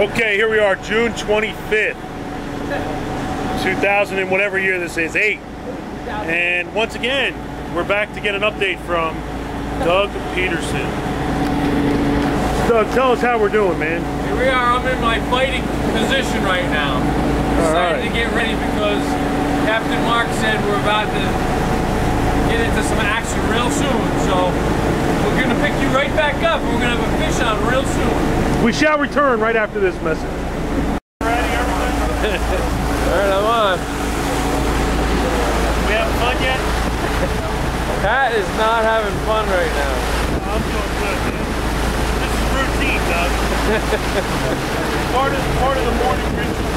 Okay, here we are, June 25th, 2000 and whatever year this is, 8. And once again, we're back to get an update from Doug Peterson. Doug, tell us how we're doing, man. Here we are, I'm in my fighting position right now. Decided right. to get ready because Captain Mark said we're about to get into some action real soon. So we're gonna pick you right back up. We're gonna have a fish on real soon. We shall return right after this message. Ready, everything? All right, I'm on. We having fun yet? Pat is not having fun right now. I'm doing good, man. This is routine, Doug. part, of, part of the morning ritual.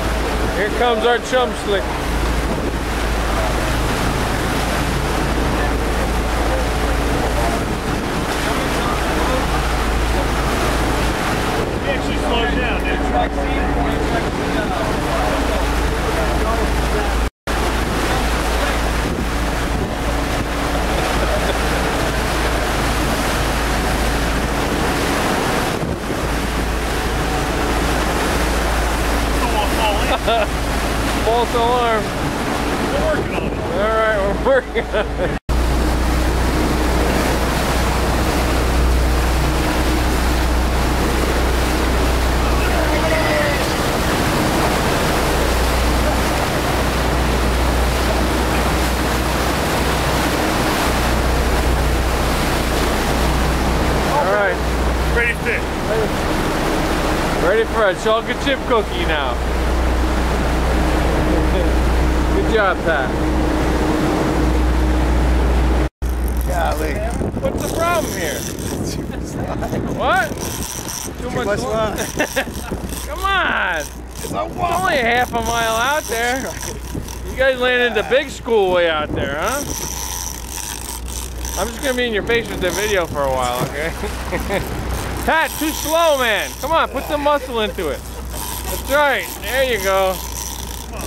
Here comes our chum slick. He down, dude. Don't want to fall in. False alarm. We're working on it. All right, we're working on it. All right, Ready to fish. Ready for a chocolate chip cookie now. Good job, Pat. Golly. What's the problem here? What? Too, much, much line. Come on. It's only half a mile out there. You guys landed the big school way out there, huh? I'm just gonna be in your face with the video for a while, okay? Pat, too slow, man. Come on, put some muscle into it. That's right. There you go. Sleep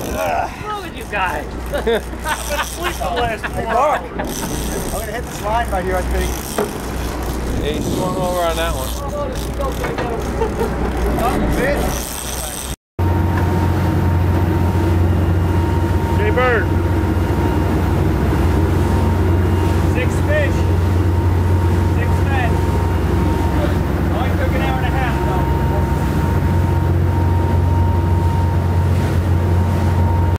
the last four Mark. hours. I'm gonna hit this line right here, I think. Hey, swung over on that one. Fish.